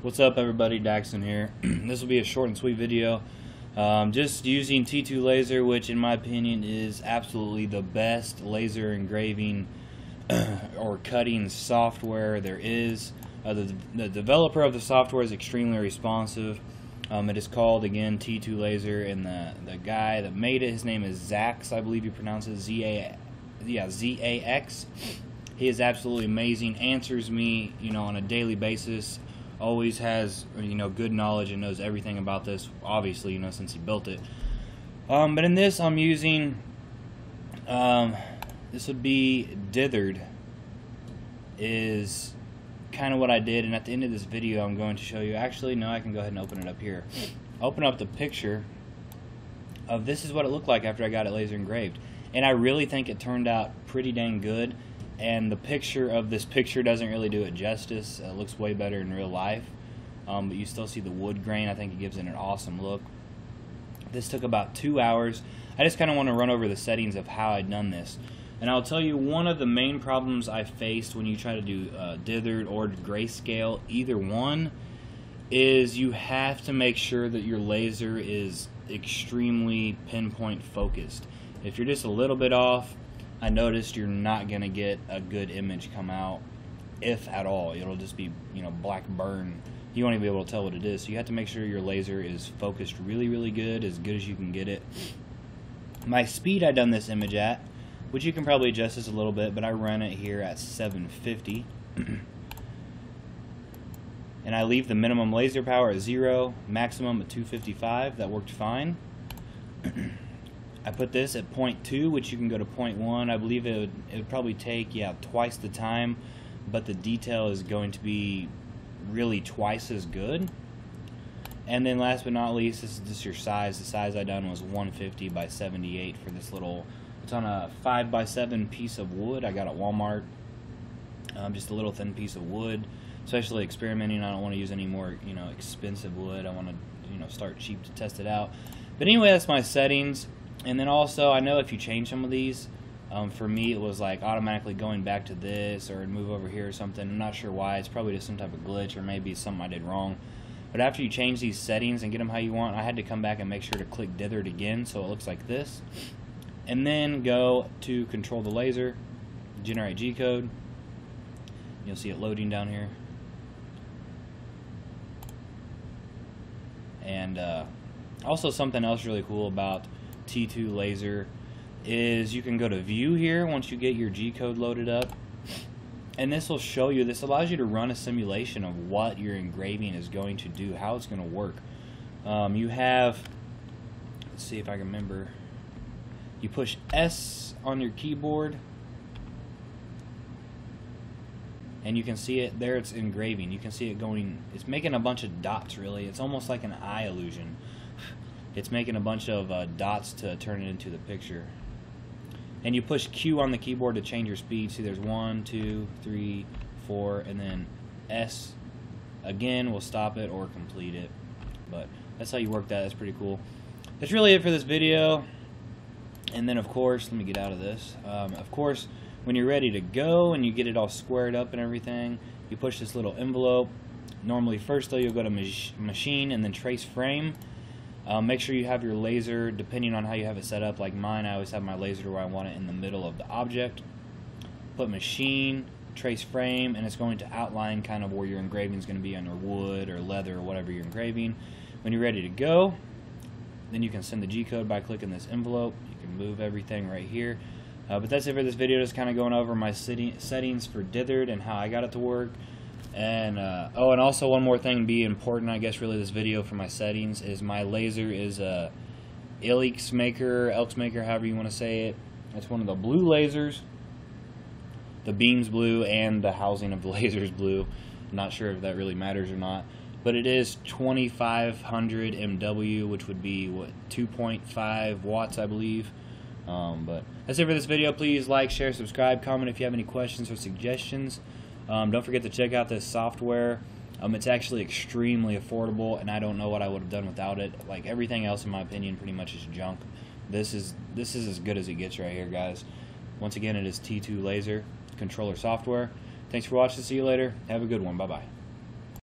What's up everybody, Daxon here. this will be a short and sweet video. Um, just using T2 laser, which in my opinion is absolutely the best laser engraving or cutting software there is. Uh, the, the, developer of the software is extremely responsive. Um, it is called, again, T2 Laser, and the, the guy that made it, his name is Zax, I believe he pronounces Z-A, yeah, Z-A-X. He is absolutely amazing, answers me, you know, on a daily basis always has you know good knowledge and knows everything about this obviously you know since he built it. Um, but in this I'm using um, this would be dithered is kind of what I did. And at the end of this video I'm going to show you. Actually no I can go ahead and open it up here. Open up the picture of this is what it looked like after I got it laser engraved. And I really think it turned out pretty dang good and the picture of this picture doesn't really do it justice. It looks way better in real life, um, but you still see the wood grain. I think it gives it an awesome look. This took about two hours. I just kind of want to run over the settings of how I'd done this. And I'll tell you one of the main problems I faced when you try to do uh, dithered or grayscale, either one, is you have to make sure that your laser is extremely pinpoint focused. If you're just a little bit off, I noticed you're not going to get a good image come out, if at all. It'll just be, you know, black burn. You won't even be able to tell what it is. So you have to make sure your laser is focused really, really good, as good as you can get it. My speed I done this image at, which you can probably adjust this a little bit, but I run it here at 750. and I leave the minimum laser power at zero, maximum at 255. That worked fine. I put this at point two, which you can go to point one. I believe it would, it would probably take, yeah, twice the time, but the detail is going to be really twice as good. And then last but not least, this is just your size. The size I done was 150 by 78 for this little, it's on a 5 by 7 piece of wood I got at Walmart. Um, just a little thin piece of wood. Especially experimenting, I don't want to use any more, you know, expensive wood. I want to, you know, start cheap to test it out. But anyway, that's my settings. And then also, I know if you change some of these, um, for me it was like automatically going back to this or move over here or something. I'm not sure why. It's probably just some type of glitch or maybe something I did wrong. But after you change these settings and get them how you want, I had to come back and make sure to click dithered again so it looks like this. And then go to control the laser, generate G-code. You'll see it loading down here. And uh, also something else really cool about T2 laser is you can go to view here once you get your G code loaded up. And this will show you this allows you to run a simulation of what your engraving is going to do how it's going to work. Um, you have let's see if I can remember. You push S on your keyboard. And you can see it there it's engraving. You can see it going it's making a bunch of dots really. It's almost like an eye illusion it's making a bunch of uh, dots to turn it into the picture. And you push Q on the keyboard to change your speed. See, there's one, two, three, four, and then S again will stop it or complete it. But that's how you work that. That's pretty cool. That's really it for this video. And then, of course, let me get out of this. Um, of course, when you're ready to go and you get it all squared up and everything, you push this little envelope. Normally, first though, you'll go to mach machine and then trace frame. Um, make sure you have your laser, depending on how you have it set up, like mine, I always have my laser where I want it in the middle of the object. Put machine, trace frame, and it's going to outline kind of where your engraving is going to be on your wood or leather or whatever you're engraving. When you're ready to go, then you can send the G-code by clicking this envelope. You can move everything right here. Uh, but that's it for this video, just kind of going over my settings for dithered and how I got it to work. And uh, oh, and also one more thing, be important, I guess, really this video for my settings is my laser is a EleksMaker, Elks maker, however you want to say it. It's one of the blue lasers. The beam's blue and the housing of the laser is blue. I'm not sure if that really matters or not. But it is 2500 MW, which would be, what, 2.5 watts, I believe. Um, but that's it for this video. Please like, share, subscribe, comment if you have any questions or suggestions. Um, don't forget to check out this software. Um, it's actually extremely affordable, and I don't know what I would have done without it. Like everything else, in my opinion, pretty much is junk. This is this is as good as it gets right here, guys. Once again, it is T2 Laser controller software. Thanks for watching. See you later. Have a good one. Bye bye.